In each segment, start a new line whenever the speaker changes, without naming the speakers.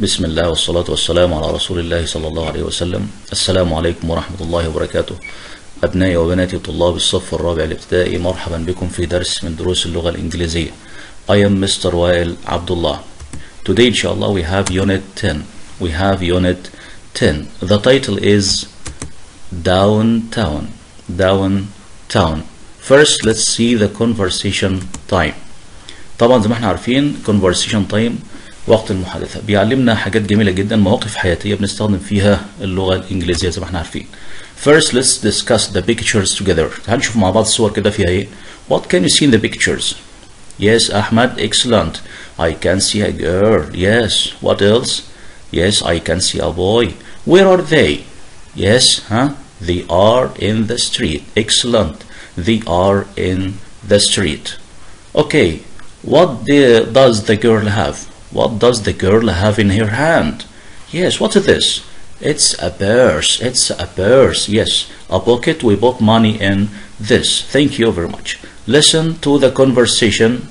بسم الله والصلاة والسلام على رسول الله صلى الله عليه وسلم. السلام عليكم ورحمة الله وبركاته. أبنائي وبناتي طلاب الصف الرابع الابتدائي مرحبا بكم في درس من دروس اللغة الإنجليزية. I am Mr. Wael Abdullah. Today inshallah we have unit 10 We have unit 10 The title is Downtown. Downtown. First let's see the conversation time. طبعا زي ما إحنا عارفين conversation time وقت المحادثة بيعلمنا حاجات جميلة جدا مواقف حياتية بنستخدم فيها اللغة الإنجليزية زي ما إحنا عارفين First let's discuss the pictures together تعال نشوف مع بعض الصور كده فيها إيه What can you see in the pictures Yes Ahmad excellent I can see a girl Yes What else Yes I can see a boy Where are they Yes huh They are in the street Excellent They are in the street Okay What the, does the girl have What does the girl have in her hand? Yes, what is this? It's a purse. It's a purse. Yes, a pocket. We put money in this. Thank you very much. Listen to the conversation.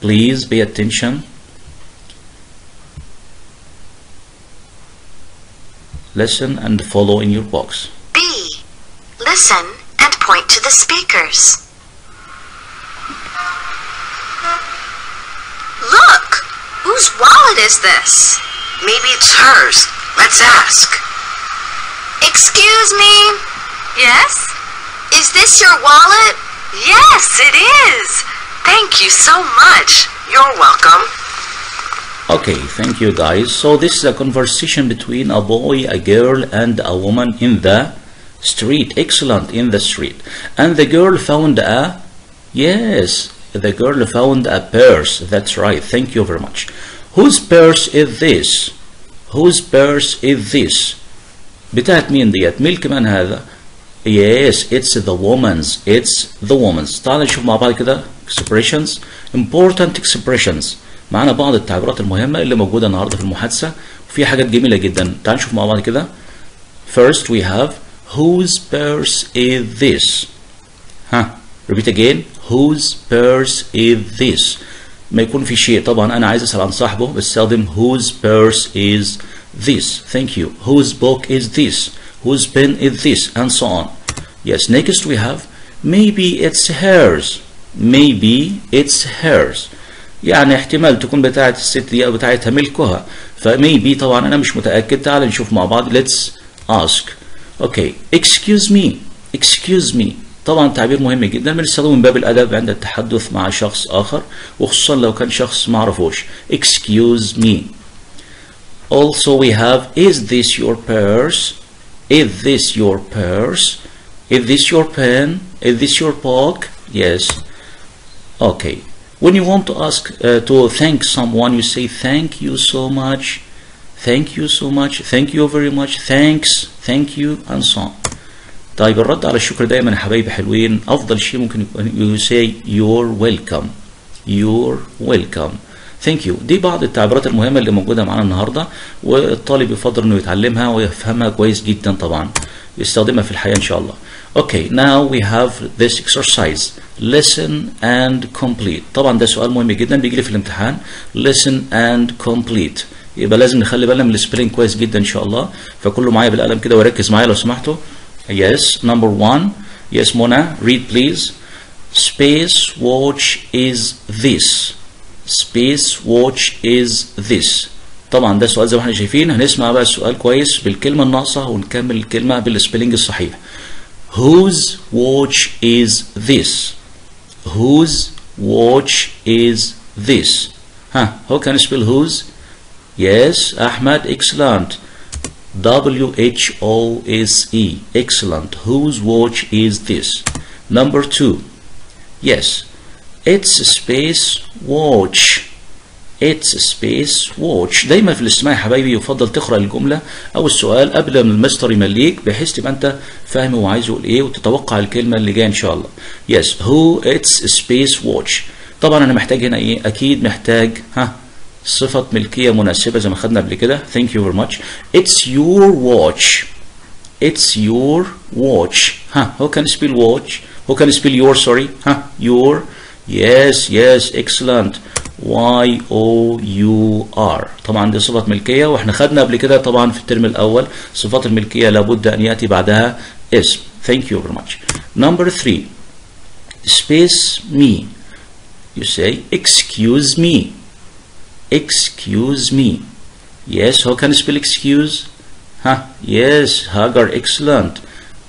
Please pay attention. Listen and follow in your box.
B. Listen and point to the speakers. Whose wallet is this?
Maybe it's hers. Let's ask.
Excuse me?
Yes?
Is this your wallet?
Yes, it is. Thank you so much.
You're welcome.
Okay, thank you guys. So this is a conversation between a boy, a girl, and a woman in the street. Excellent, in the street. And the girl found a yes, the girl found a purse. That's right. Thank you very much. Whose purse is this? Whose purse is this? بتاعت مين ديت؟ ملك من هذا؟ Yes, it's the woman's. It's the woman's. تعال نشوف مع بعض كده expressions important expressions معانا بعض التعبيرات المهمة اللي موجودة النهاردة في المحادثة وفي حاجات جميلة جدا تعال نشوف مع بعض كده First we have whose purse is this ها repeat again whose purse is this ما يكون في شيء طبعا أنا عايز اسال عن صاحبه بستخدم whose purse is this thank you whose book is this whose pen is this and so on yes next we have maybe it's hers maybe it's hers يعني احتمال تكون بتاعت الست دي أو بتاعتها ملكها فميبي طبعا أنا مش متاكد تعال نشوف مع بعض let's ask okay excuse me excuse me طبعا تعبير مهم جدا بنستخدمه من باب الادب عند التحدث مع شخص اخر وخصوصا لو كان شخص ما اعرفوش excuse me also we have is this your purse is this your purse is this your pen is this your book yes okay when you want to ask uh, to thank someone you say thank you so much thank you so much thank you very much thanks thank you and so on طيب الرد على الشكر دايما يا حبايبي حلوين. أفضل شيء ممكن يكون you you're welcome. You're welcome. ثانك يو دي بعض التعبيرات المهمة اللي موجودة معانا النهاردة والطالب يفضل إنه يتعلمها ويفهمها كويس جدا طبعا. يستخدمها في الحياة إن شاء الله. Okay now we have this exercise. Listen and complete. طبعا ده سؤال مهم جدا بيجي لي في الامتحان. Listen and complete. يبقى لازم نخلي بالنا من السبيلنج كويس جدا إن شاء الله. فكله معايا بالقلم كده وركز معايا لو سمحتوا. yes number one yes Mona read please space watch is this space watch is this طبعا ده سؤال زي ما احنا شايفين هنسمع بقى السؤال كويس بالكلمة الناقصة ونكمل الكلمة بالسبيلنج الصحيح whose watch is this whose watch is this ها how can you spell whose yes Ahmad excellent W H O S E. Excellent. Whose watch is this? Number two. Yes. It's space watch. It's space watch. دايما في الاستماع يا حبايبي يفضل تقرأ الجملة أو السؤال قبل ما المستر يمليك بحيث تبقى أنت فاهم هو عايز يقول إيه وتتوقع الكلمة اللي جاية إن شاء الله. Yes. Who it's space watch. طبعا أنا محتاج هنا إيه؟ أكيد محتاج ها صفه ملكيه مناسبه زي ما خدنا قبل كده thank you very much it's your watch it's your watch ها who can spell watch who can spell your sorry ها your yes yes excellent Y O U R طبعا دي صفة ملكية وإحنا خدنا قبل كده طبعا في الترم الأول صفات الملكية لابد أن يأتي بعدها اسم thank you very much number three space me you say excuse me excuse me yes how can I spell excuse huh yes Hagar excellent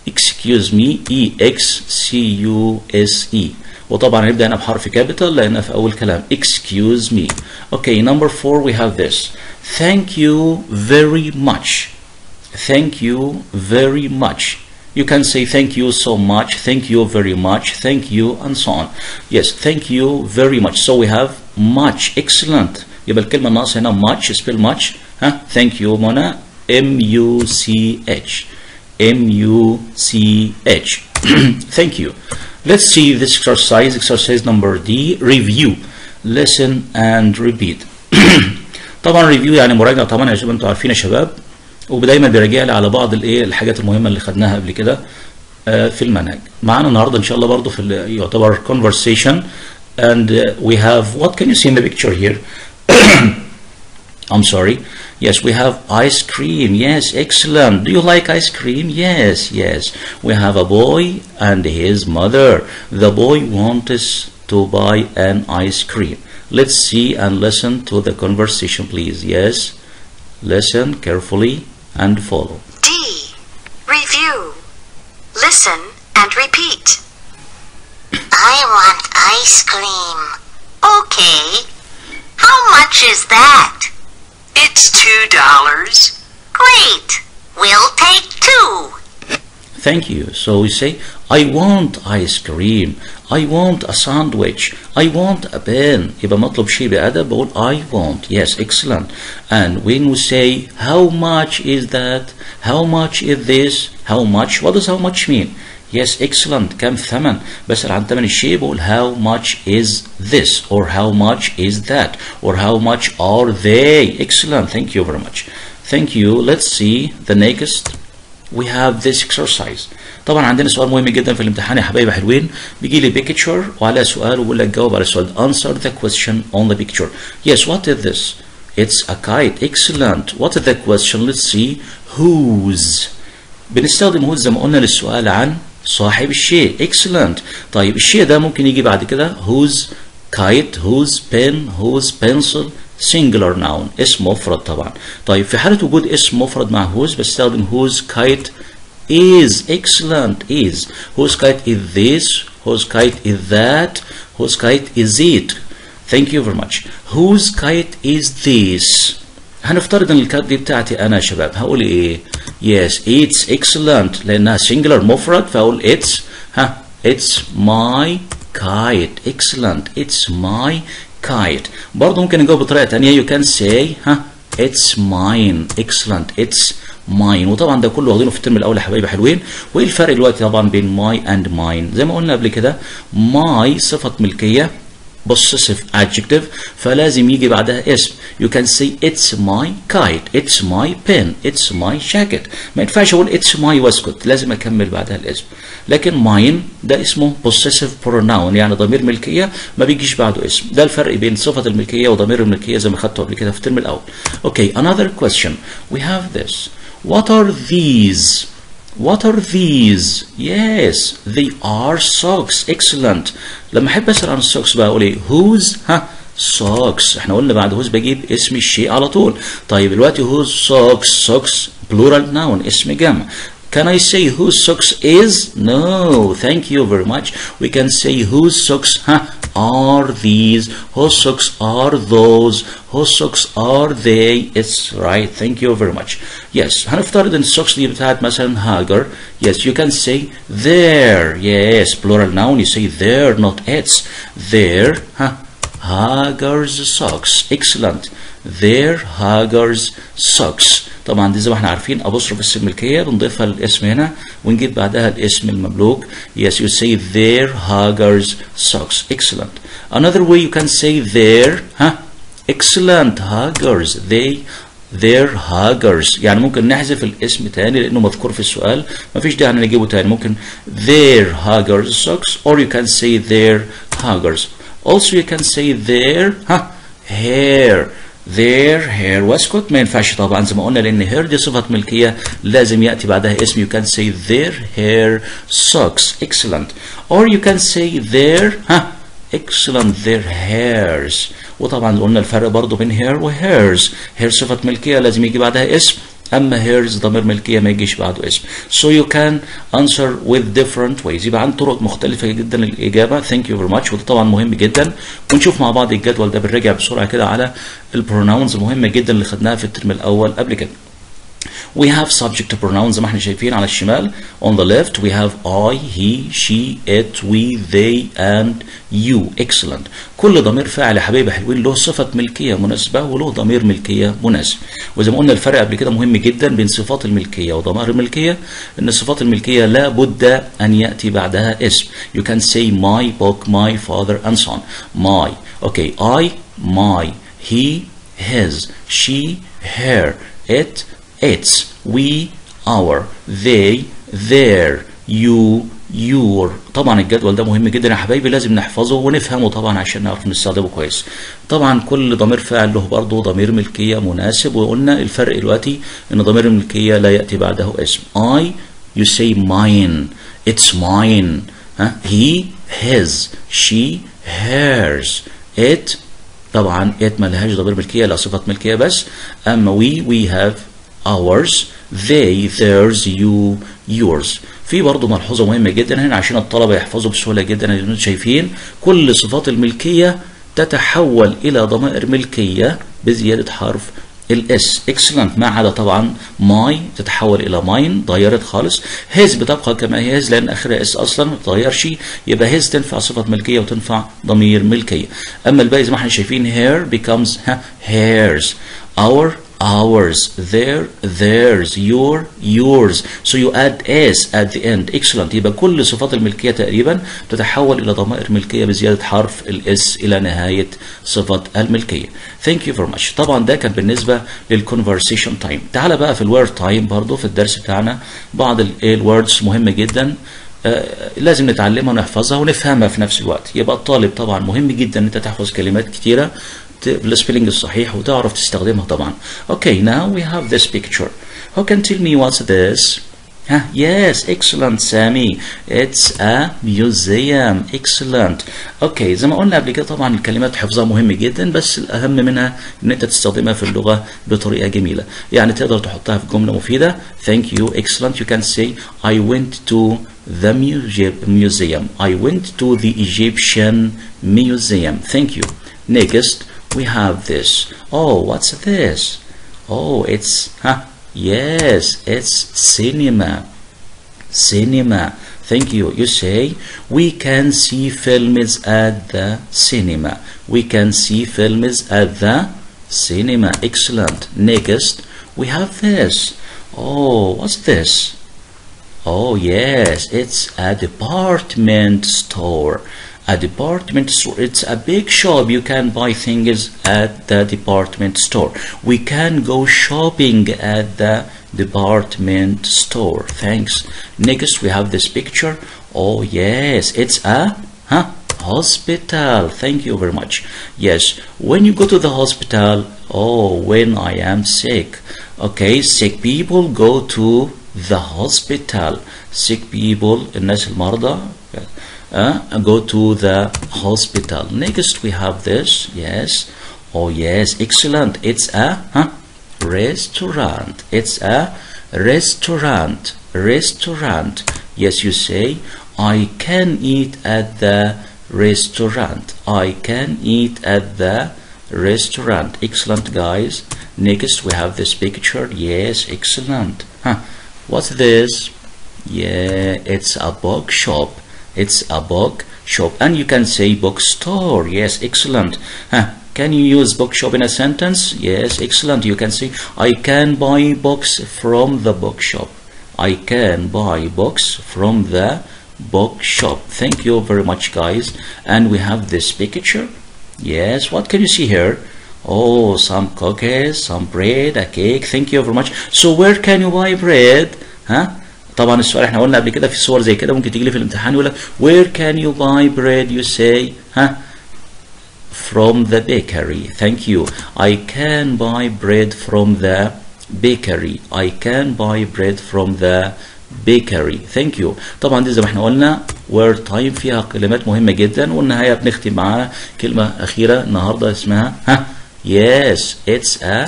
excuse me E X C U S E وطبعا هنبدا هنا بحرف كابيتال لان في اول كلام excuse me okay number four we have this thank you very much thank you very much you can say thank you so much thank you very much thank you and so on yes thank you very much so we have much excellent يبقى الكلمة الناقصة هنا much spell much. ها؟ Thank you منى M U C H. M U C H. Thank you. Let's see this exercise exercise number D review. Listen and repeat. طبعا review يعني مراجعة. طبعا يا شباب أنتوا عارفين يا شباب ودايما بيراجع لي على بعض الايه الحاجات المهمة اللي خدناها قبل كده آه، في المنهج. معانا النهارده إن شاء الله برضو في يعتبر conversation. And uh, we have what can you see in the picture here? I'm sorry. Yes, we have ice cream. Yes, excellent. Do you like ice cream? Yes, yes. We have a boy and his mother. The boy wants to buy an ice cream. Let's see and listen to the conversation, please. Yes. Listen carefully and follow.
D. Review. Listen and repeat.
I want ice cream. Okay. How much is that?
It's two dollars.
Great. We'll take two.
Thank you. So we say, I want ice cream. I want a sandwich. I want a pen. يبقى مطلب شيء بأدب بقول I want. Yes, excellent. And when we say, how much is that? How much is this? How much? What does how much mean? Yes, excellent. كم ثمن؟ بسأل عن ثمن الشيء بقول how much is this? Or how much is that? Or how much are they? Excellent. Thank you very much. Thank you. Let's see the next. we have this exercise طبعا عندنا سؤال مهم جدا في الامتحان يا حبايبي حلوين بيجي لي picture وعلى سؤال وبقول لك جاوب على السؤال answer the question on the picture yes what is this it's a kite excellent what is the question let's see whose بنستخدم whose زي ما قلنا للسؤال عن صاحب الشيء excellent طيب الشيء ده ممكن يجي بعد كده whose kite whose pen whose pencil singular noun اسم مفرد طبعا طيب في حالة وجود اسم مفرد مع whose بستخدم whose kite is excellent is whose kite is this whose kite is that whose kite is it thank you very much whose kite is this هنفترض إن الكات دي بتاعتي أنا يا شباب هقول إيه؟ Yes it's excellent. لانها singular مفرد فأقول it's ها it's my kite. Excellent. It's my kite. برضه ممكن نجاوب بطريقة تانية. You can say ها it's mine. Excellent. It's mine. وطبعا ده كله واخدينه في الترم الأول يا حبايبي حلوين. وايه الفرق دلوقتي طبعا بين my and mine. زي ما قلنا قبل كده my صفة ملكية. Possessive adjective فلازم يجي بعدها اسم. You can say it's my kite. It's my pen. It's my jacket. ما ينفعش أقول it's my واسكت لازم أكمل بعدها الاسم. لكن mine ده اسمه possessive pronoun يعني ضمير ملكية ما بيجيش بعده اسم. ده الفرق بين صفة الملكية وضمير الملكية زي ما خدته قبل كده في الترم الأول. Okay another question. We have this. What are these What are these? Yes, they are socks. Excellent. لما احب اسال عن السوكس بقى اقول ايه؟ whose ها socks. احنا قلنا بعد whose بجيب اسم الشيء على طول. طيب دلوقتي whose socks socks plural noun اسم جمع. Can I say whose socks is? No, thank you very much. We can say whose socks huh, are these, whose socks are those, whose socks are they. It's right. Thank you very much. Yes, هنفترض ان السوكس دي بتاعت مثلا هاجر. Yes, you can say their. Yes, plural noun. You say their, not its. Their. Huh, Hagar's socks. Excellent. Their Hagar's socks. طبعا دي زي ما احنا عارفين ابوستروف اسم الملكيه بنضيفها للاسم هنا ونجيب بعدها الاسم المملوك yes you say their Hagar's socks excellent another way you can say their ها excellent Hagar's they their Hagar's يعني ممكن نحذف الاسم تاني لانه مذكور في السؤال مفيش داعي ان نجيبه تاني ممكن their Hagar's socks or you can say their Hagar's also you can say their ها hair their hair واسكت ما ينفعش طبعا زي ما قلنا لان hair دي صفة ملكية لازم يأتي بعدها اسم you can say their hair sucks excellent or you can say their ها excellent their hairs وطبعا قلنا الفرق برضو بين hair و hairs hair صفة ملكية لازم يجي بعدها اسم أما hairs ضمير ملكية ما يجيش بعده اسم. So you can answer with different ways. يبقى عن طرق مختلفة جدا للإجابة. Thank you very much. وده طبعا مهم جدا. ونشوف مع بعض الجدول ده بنراجع بسرعة كده على البروناونز المهمة جدا اللي خدناها في الترم الأول. قبل كده. We have subject pronouns زي ما إحنا شايفين على الشمال. On the left we have I, he, she, it, we, they and you. Excellent. كل ضمير فاعل يا حبايبي حلوين له صفة ملكية مناسبة وله ضمير ملكية مناسب. وزي ما قلنا الفرق قبل كده مهم جدا بين صفات الملكية وضمائر الملكية إن الصفات الملكية لا بد أن يأتي بعدها اسم. You can say my book, my father and so on. My. Okay. I, my, he, his, she, her, it, its, we, our, they, their, you, your. طبعا الجدول ده مهم جدا يا حبايبي لازم نحفظه ونفهمه طبعا عشان نعرف نستخدمه كويس. طبعا كل ضمير فاعل له برضه ضمير ملكية مناسب وقلنا الفرق دلوقتي إن ضمير الملكية لا يأتي بعده اسم. I you say mine. It's mine. ها؟ He his. She hers. It طبعا it ملهاش ضمير ملكية لا صفة ملكية بس. أما we we have ours they theirs you yours. في برضه ملحوظة مهمة جدا هنا عشان الطلبة يحفظوا بسهولة جدا أنتم شايفين. كل صفات الملكية تتحول إلى ضمائر ملكية بزيادة حرف ال s excellent ما عدا طبعا my تتحول إلى mine اتغيرت خالص. his بتبقى كما هي his لأن آخرها s أصلا. ما بتتغيرش يبقى his تنفع صفة ملكية وتنفع ضمير ملكية. أما الباقي زي ما إحنا شايفين her becomes hers our ours, their, theirs, your, yours. So you add s at the end. Excellent. يبقى كل صفات الملكية تقريبا تتحول إلى ضمائر ملكية بزيادة حرف ال s إلى نهاية صفة الملكية. Thank you very much. طبعا ده كان بالنسبة لل conversation time. تعال بقى في الword time برضو في الدرس بتاعنا بعض ال words مهمة جدا آه لازم نتعلمها ونحفظها ونفهمها في نفس الوقت يبقى الطالب طبعا مهم جدا إن أنت تحفظ كلمات كتيرة بال spelling الصحيح وتعرف تستخدمها طبعا. okay now we have this picture. who can tell me what's this؟ ها yes excellent سامي it's a museum excellent. okay زي ما قلنا قبل كده طبعا الكلمات حفظها مهم جدا بس الأهم منها إن أنت تستخدمها في اللغة بطريقة جميلة. يعني تقدر تحطها في جملة مفيدة thank you excellent you can say I went to The museum. I went to the Egyptian museum. Thank you. Next, we have this. Oh, what's this? Oh, it's huh? Yes, it's cinema. Cinema. Thank you. You say we can see films at the cinema. We can see films at the cinema. Excellent. Next, we have this. Oh, what's this? Oh, yes, it's a department store A department store, it's a big shop. You can buy things at the department store. We can go shopping at the department store. Thanks. Next, we have this picture. Oh, yes, it's a huh, hospital. Thank you very much. Yes, when you go to the hospital, oh, when I am sick. Okay, sick people go to the hospital. Sick people, الناس المرضى uh, go to the hospital. Next, we have this. Yes. Oh, yes. Excellent. It's a huh, restaurant. It's a restaurant. Restaurant. Yes, you say, I can eat at the restaurant. I can eat at the restaurant. Excellent, guys. Next, we have this picture. Yes, excellent. Huh. What's this? Yeah, it's a book shop. It's a book shop. And you can say bookstore. Yes, excellent. Huh. Can you use bookshop in a sentence? Yes, excellent. You can say, I can buy books from the bookshop. I can buy books from the bookshop. Thank you very much, guys. And we have this picture. Yes, what can you see here? Oh, some cookies, some bread, a cake. Thank you very much. So where can you buy bread? Huh? طبعا السؤال إحنا قلنا قبل كده في صور زي كده ممكن تيجي لي في الامتحان يقول لك where can you buy bread? You say ها from the bakery. Thank you. I can buy bread from the bakery. I can buy bread from the bakery. Thank you. طبعا دي زي ما إحنا قلنا word time فيها كلمات مهمة جدا والنهاية بنختم معاها. كلمة أخيرة النهاردة اسمها ها yes it's a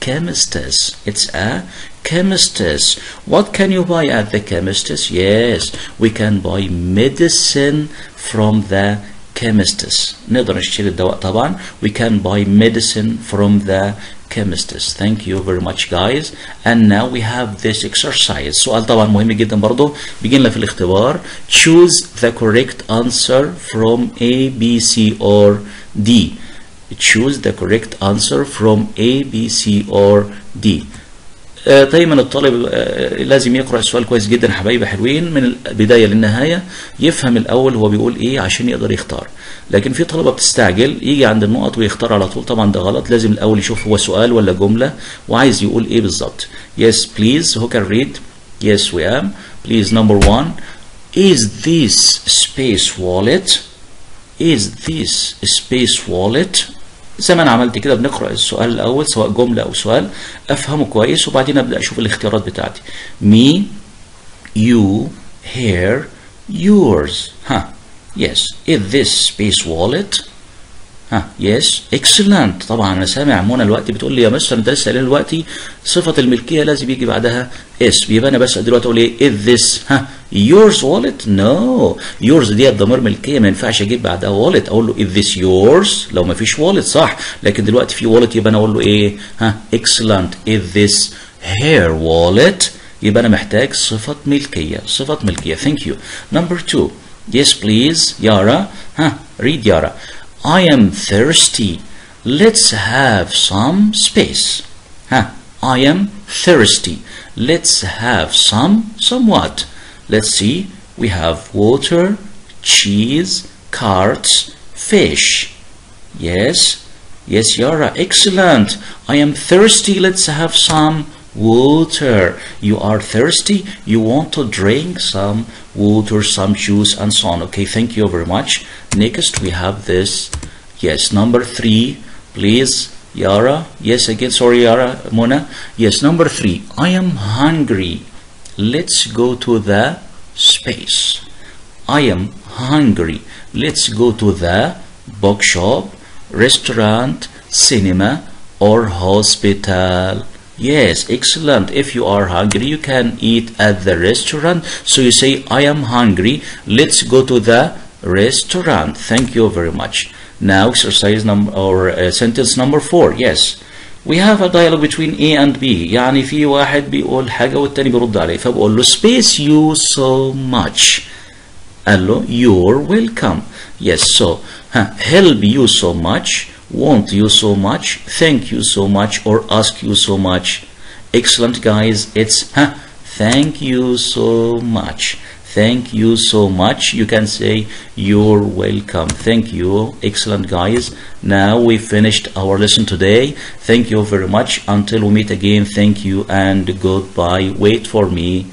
chemist's. It's a chemist's what can you buy at the chemist's yes we can buy medicine from the chemist's نقدر نشتري الدواء طبعا we can buy medicine from the chemist's thank you very much guys and now we have this exercise سؤال طبعا مهم جدا برضو بيجي لنا في الاختبار choose the correct answer from A B C or D choose the correct answer from A B C or D آه، دايما الطالب آه، لازم يقرأ السؤال كويس جدا حبايبي حلوين من البداية للنهاية يفهم الأول هو بيقول إيه عشان يقدر يختار. لكن في طلبة بتستعجل يجي عند النقط ويختار على طول طبعا ده غلط لازم الأول يشوف هو سؤال ولا جملة وعايز يقول إيه بالظبط. Yes please who can read yes we am. Please number one is this space wallet? Is this space wallet زي ما أنا عملت كده بنقرأ السؤال الأول سواء جملة أو سؤال أفهمه كويس وبعدين أبدأ أشوف الاختيارات بتاعتي. Me you her yours. ها yes. Is this space wallet? ها. yes excellent طبعا أنا سامع منى الوقت بتقول لي يا مستر أنت لسه قايل دلوقتي صفة الملكية لازم يجي بعدها اسم يبقى أنا بسأل دلوقتي أقول إيه؟ Is this ها. Yours wallet? No. Yours دي ضمير ملكية ما ينفعش أجيب بعدها wallet. أقول له is this yours لو ما فيش wallet صح. لكن دلوقتي في wallet يبقى أنا أقول له إيه؟ ها. Excellent. Is this hair wallet يبقى أنا محتاج صفة ملكية. صفة ملكية. Thank you. Number two. Yes please. يارا ها. Read يارا I am thirsty. Let's have some space. Huh? I am thirsty. Let's have some, somewhat. Let's see. We have water, cheese, carrots, fish. Yes. Yes, Yara. Excellent. I am thirsty. Let's have some water. You are thirsty. You want to drink some water, some juice, and so on. Okay, thank you very much. Next, we have this. Yes, number three, please. Yara. Yes, again, sorry, Yara. Mona. Yes, number three. I am hungry. Let's go to the space. I am hungry. Let's go to the bookshop, restaurant, cinema, or hospital. Yes, excellent. If you are hungry, you can eat at the restaurant. So you say, I am hungry. Let's go to the restaurant. Thank you very much. Now, exercise number or uh, sentence number four. Yes. We have a dialogue between A and B. يعني في واحد بيقول حاجة والتاني بيرد عليه فبقول له space you so much. قال له you're welcome. Yes, so ها help you so much, want you so much, thank you so much, or ask you so much. Excellent, guys. It's ها thank you so much. Thank you so much. You can say you're welcome. Thank you. Excellent, guys. Now we finished our lesson today. Thank you very much. Until we meet again, thank you and goodbye. Wait for me.